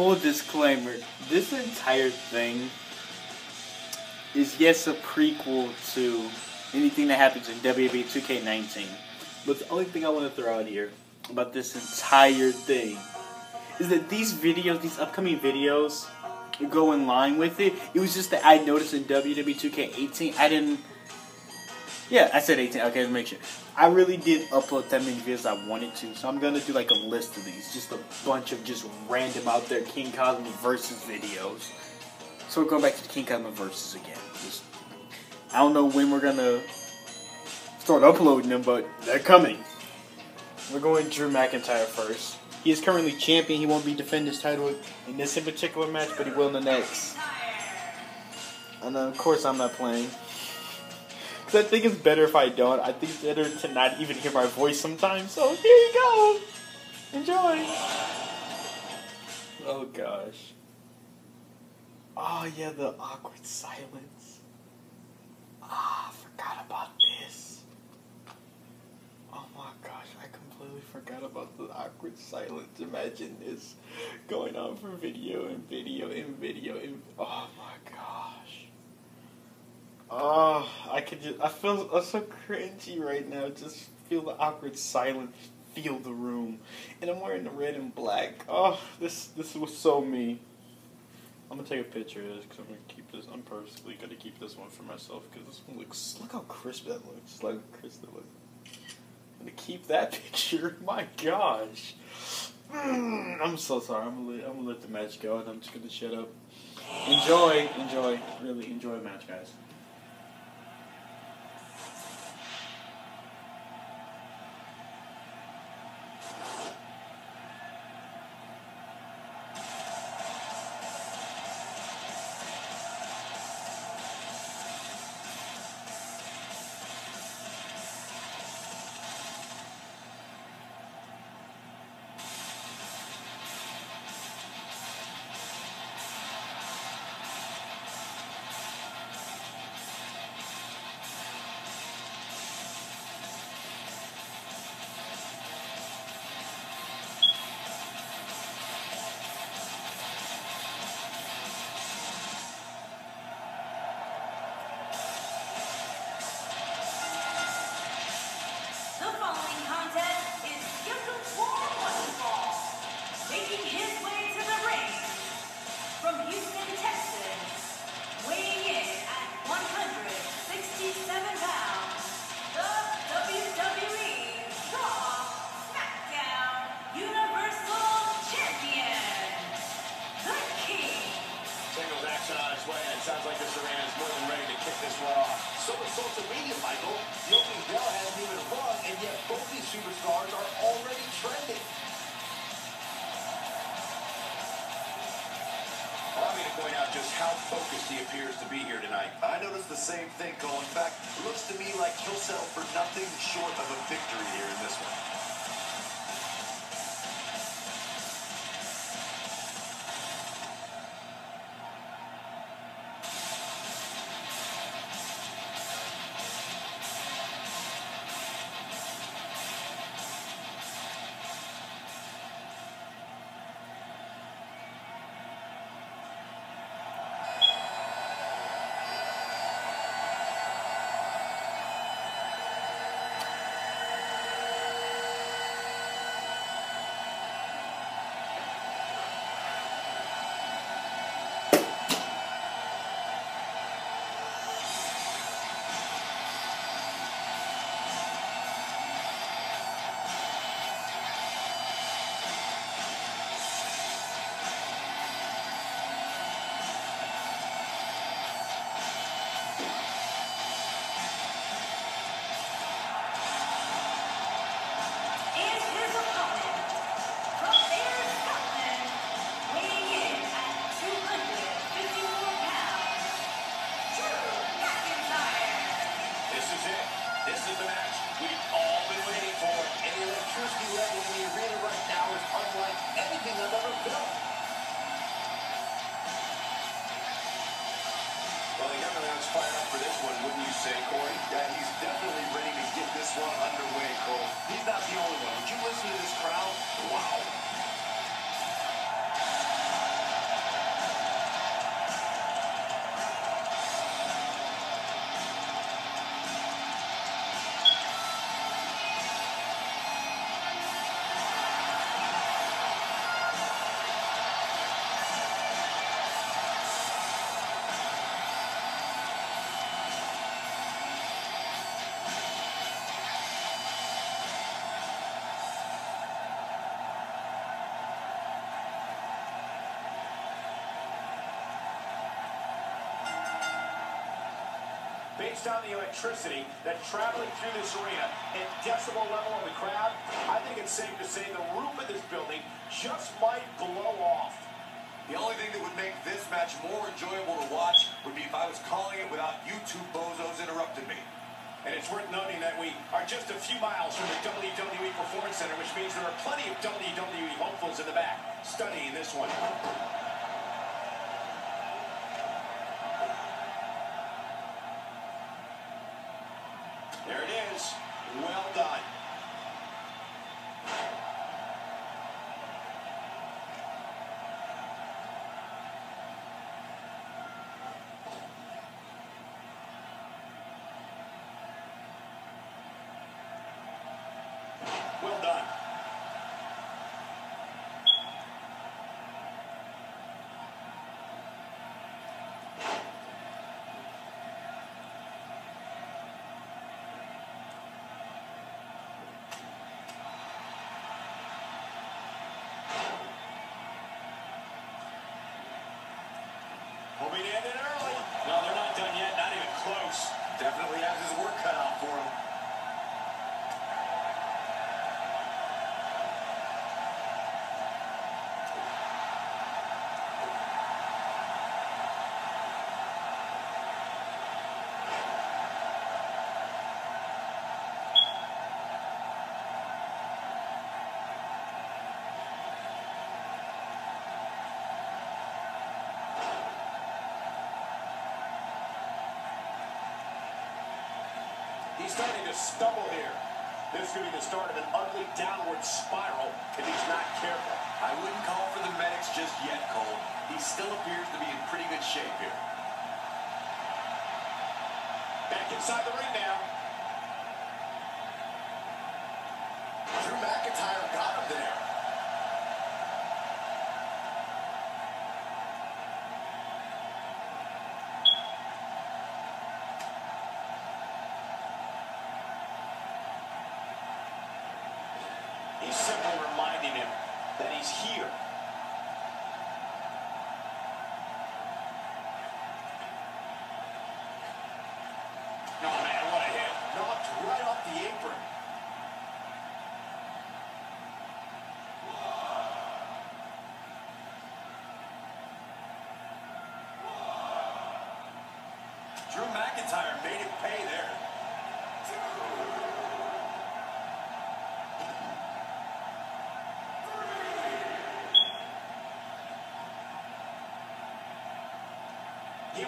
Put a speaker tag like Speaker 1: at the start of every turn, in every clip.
Speaker 1: full disclaimer: this entire thing is yes a prequel to anything that happens in WWE 2K19. But the only thing I want to throw out here about this entire thing is that these videos, these upcoming videos, go in line with it. It was just that I noticed in WWE 2K18, I didn't. Yeah, I said 18. Okay, let's make sure. I really did upload that many videos I wanted to, so I'm gonna do like a list of these, just a bunch of just random out there King Kazma versus videos. So we're going back to the King Kazma versus again. Just, I don't know when we're gonna start uploading them, but they're coming. We're going Drew McIntyre first. He is currently champion. He won't be defending his title in this in particular match, but he will in the next. And then, of course, I'm not playing. I think it's better if I don't. I think it's better to not even hear my voice sometimes. So here you go. Enjoy. Oh, gosh. Oh, yeah, the awkward silence. Ah, I forgot about this. Oh my gosh, I completely forgot about the awkward silence. Imagine this going on for video and video and video and oh my gosh. Oh, I could just I feel I'm so cringy right now. Just feel the awkward silence, feel the room, and I'm wearing the red and black. Oh, this this was so me. I'm gonna take a picture of this because I'm gonna keep this. I'm personally gonna keep this one for myself because this one looks. Look how crisp that looks. Look how crisp that looks. I'm gonna keep that picture. My gosh. Mm, I'm so sorry. I'm gonna, let, I'm gonna let the match go and I'm just gonna shut up. Enjoy, enjoy, really enjoy the match, guys.
Speaker 2: The same thing. In fact, looks to me like he'll settle for nothing short of a victory here in this
Speaker 3: one. much fired up for this one, wouldn't you say, Corey? Yeah, he's definitely ready to get this one underway, Cole, He's not the only one. Would you listen to this crowd? Wow. Based on the electricity that's traveling through this arena and decibel level of the crowd, I think it's safe to say the roof of this building just might blow off.
Speaker 4: The only thing that would make this match more enjoyable to watch would be if I was calling it without you two bozos interrupting me.
Speaker 3: And it's worth noting that we are just a few miles from the WWE Performance Center, which means there are plenty of WWE hopefuls in the back studying this one. There it is. Well done. Well done. Hoping to end it early. No, they're not done yet. Not even close.
Speaker 4: Definitely has his work cut out for him.
Speaker 3: He's starting to stumble here. This could be the start of an ugly downward spiral if he's not careful.
Speaker 4: I wouldn't call for the medics just yet, Cole. He still appears to be in pretty good shape here.
Speaker 3: Back inside the ring now.
Speaker 4: Drew McIntyre got him there.
Speaker 3: He's simply reminding him that he's here. Oh man, what a hit. Knocked right off the apron.
Speaker 4: Drew McIntyre made him pay there.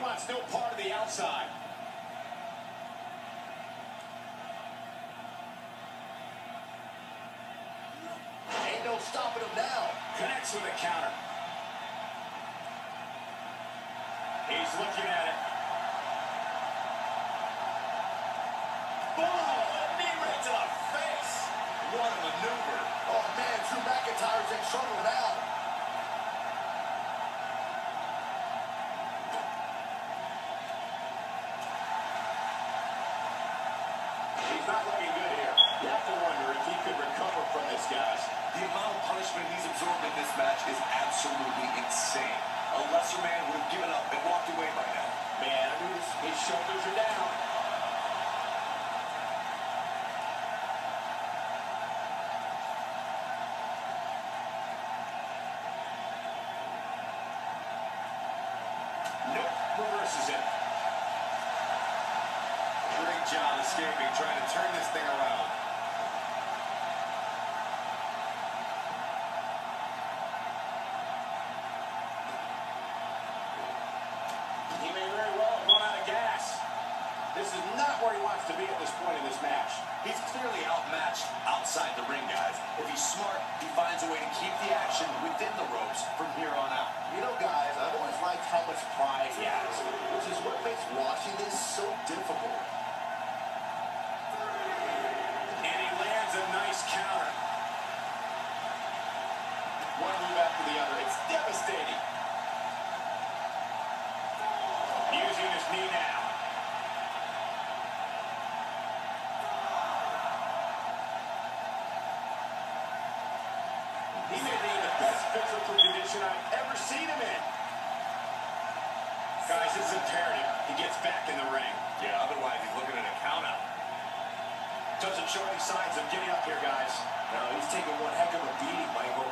Speaker 3: Wants no part of the outside.
Speaker 4: Ain't no stopping him now.
Speaker 3: Connects with a counter. He's looking at it. Boom! Knee right to the face.
Speaker 4: What a maneuver. Oh, man, Drew McIntyre's in trouble now.
Speaker 3: He's not looking good here. You have to wonder if he could recover from this, guys.
Speaker 4: The amount of punishment he's absorbed in this match is absolutely insane. A lesser man would have given up and walked away by now.
Speaker 3: Man, his shoulders are down.
Speaker 4: Job escaping, trying to turn this thing around.
Speaker 3: He may very well have run out of gas. This is not where he wants to be at this point in this match.
Speaker 4: He's clearly outmatched outside the ring, guys. If he's smart, he finds a way to keep the action within the ropes from here on out.
Speaker 5: You know, guys, I've always liked how much pride he has, which is what makes watching this so difficult.
Speaker 3: And he lands a nice counter. One move after the other. It's devastating. Using his knee now. He may be in the best physical condition I've ever seen him in. Guys, it's imperative he gets back in the ring. Yeah, otherwise he's looking at a count out. Doesn't show any signs of getting up here, guys.
Speaker 4: No, he's taking one heck of a beating, Michael.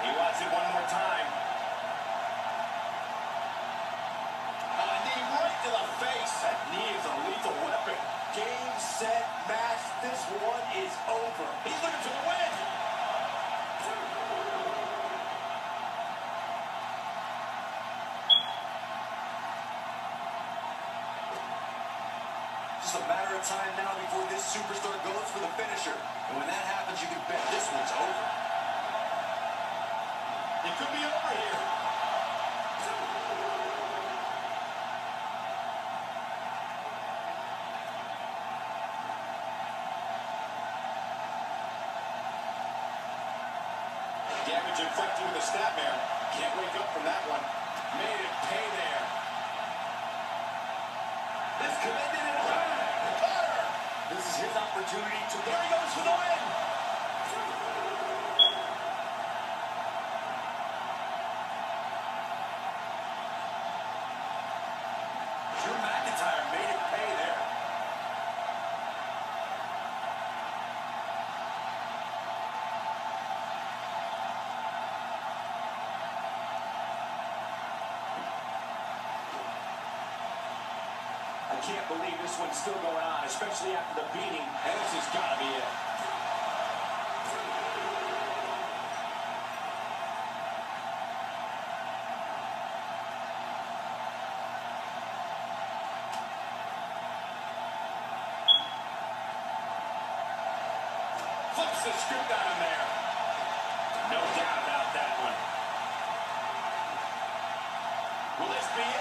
Speaker 3: He wants it one more time.
Speaker 4: A knee right to the face.
Speaker 3: That knee is a lethal weapon.
Speaker 4: Game, set, match. This one is over.
Speaker 3: He's looking for the win.
Speaker 4: Just a matter of time now before this superstar goes for the finisher. And when that happens, you can bet this one's over.
Speaker 3: It could be over here. Damage inflicted with a snapmare. Can't wake up from that one. Made it pay there.
Speaker 4: This could end it in a bang. Cutter. This is his opportunity to. There he goes for the win.
Speaker 3: Drew McIntyre made it pay there. I can't believe this one's still going on, especially after the beating. And this has got to be it. Flips the script on him there. No doubt about that one. Will this be it?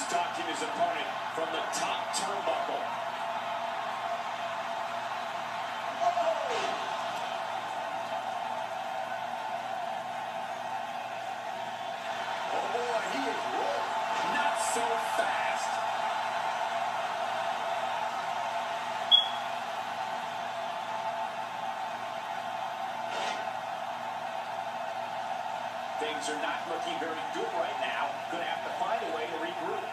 Speaker 3: He's stalking his opponent from the top turnbuckle.
Speaker 4: Oh boy, he is rolling.
Speaker 3: Not so fast. Things are not looking very good right now. Gonna have to find a way to regroup.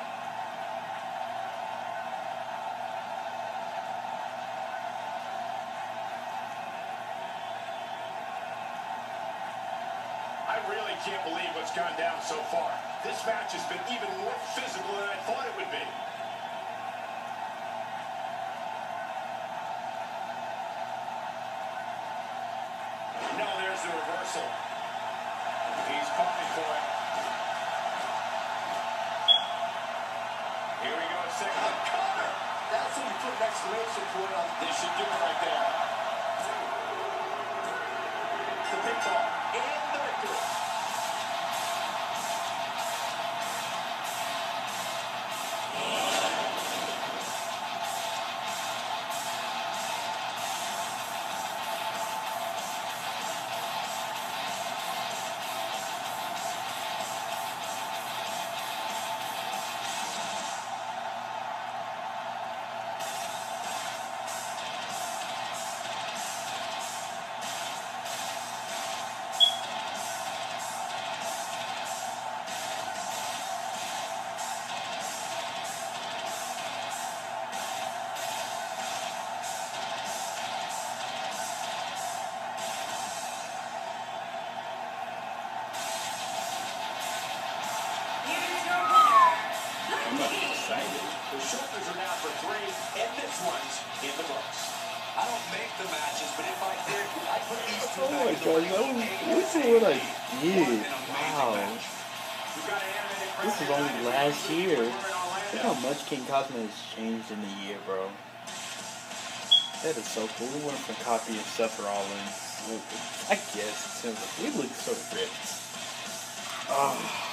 Speaker 3: I really can't believe what's gone down so far. This match has been even more physical than I thought it would be. One's in the books.
Speaker 4: I don't make the matches, but if I did, I put these two
Speaker 1: Oh my
Speaker 4: back in the
Speaker 1: god,
Speaker 4: ring.
Speaker 1: that was, look at what I did. Wow.
Speaker 4: match.
Speaker 3: We've got an animated crowd
Speaker 1: This is only last year.
Speaker 3: what we're in Orlando.
Speaker 1: Look how much King Kazma has changed in a year, bro. That is so cool. We went from copy and Seth all in. I guess it seems like we look so ripped. Oh, ah.